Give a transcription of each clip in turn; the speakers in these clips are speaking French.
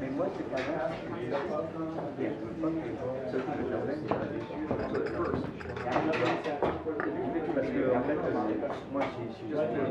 Mais moi, pas. Parce que, en fait, moi, je suis juste un.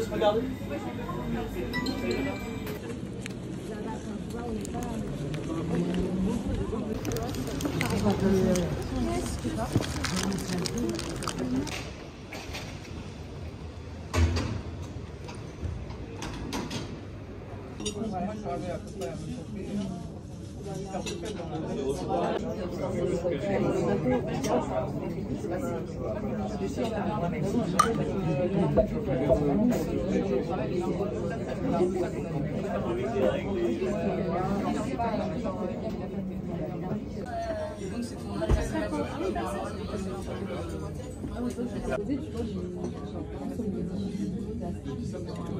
dois Magali? Donc c'est pour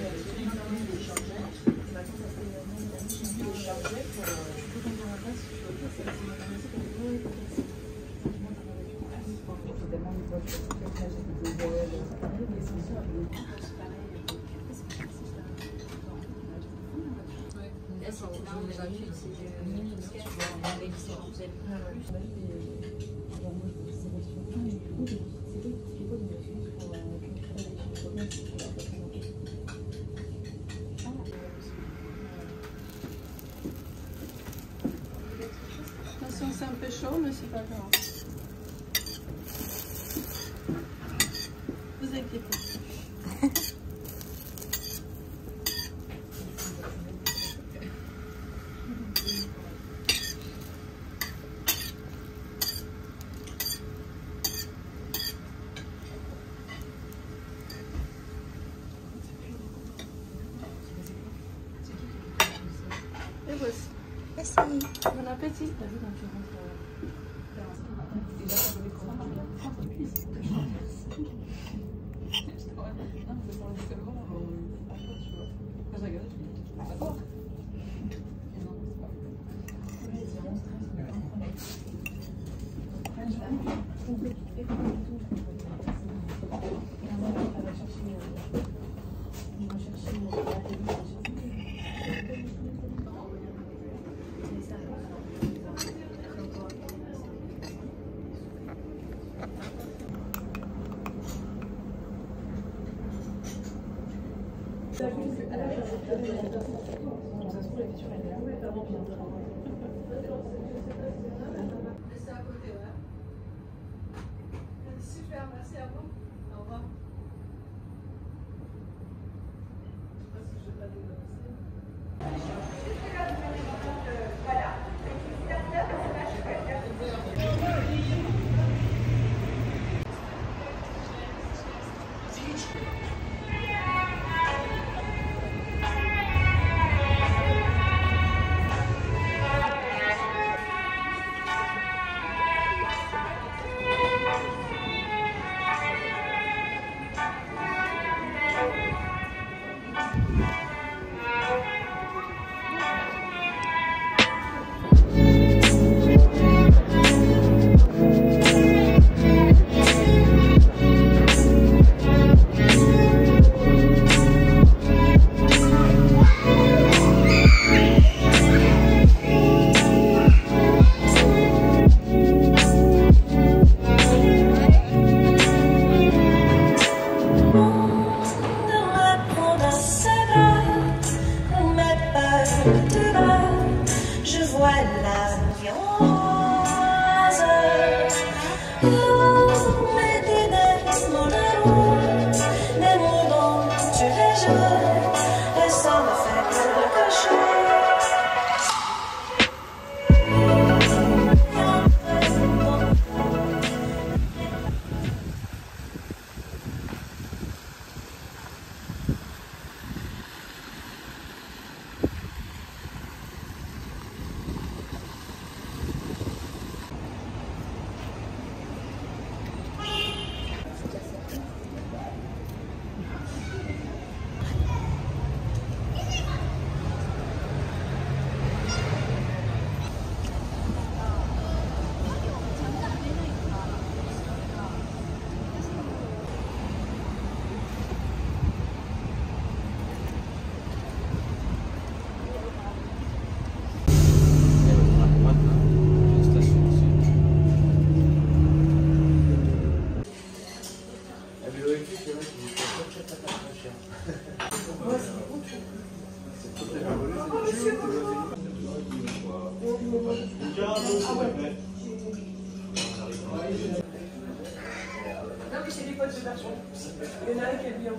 c'est un peu chaud, mais c'est pas grave. appétit. c'est les potes de l'argent. Il y en a qui est mis en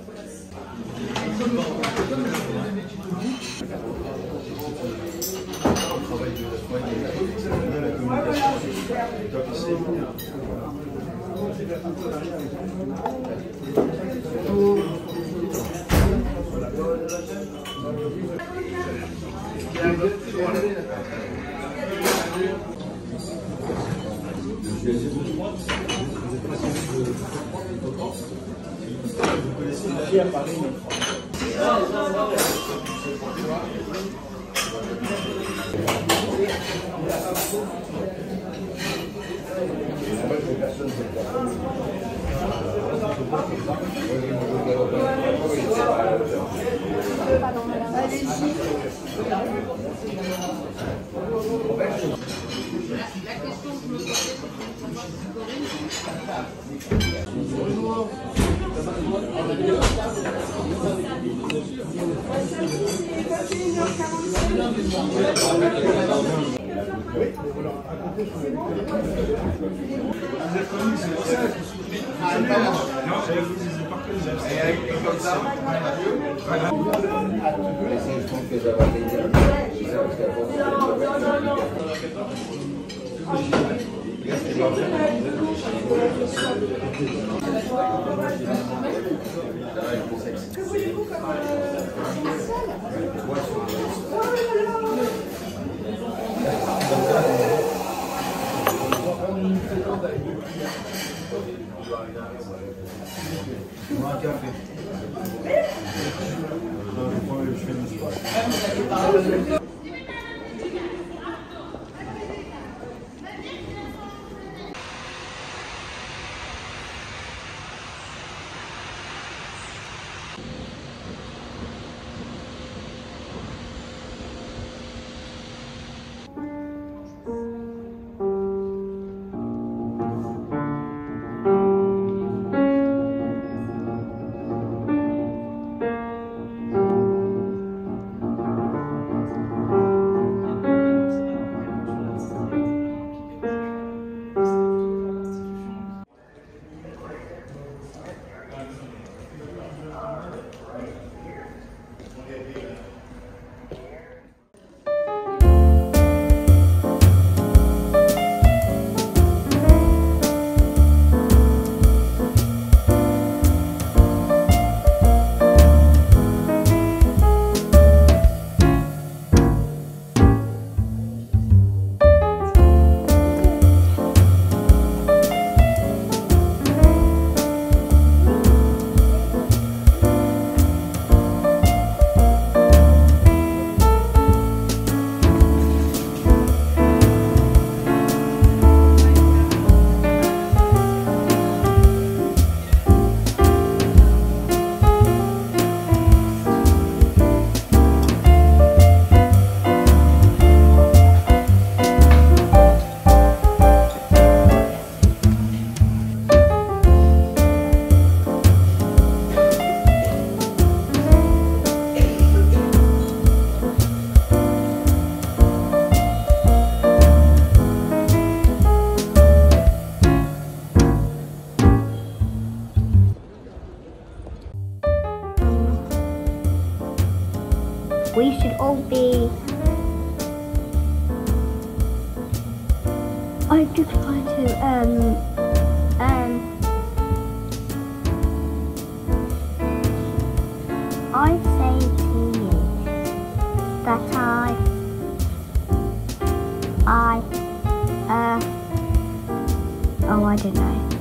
je vais essayer de droite. Vous connaissez la fille à Paris. Bonjour. Thank you. Que voulez-vous comme Je will be. I just trying to um um. I say to you that I I uh oh I don't know.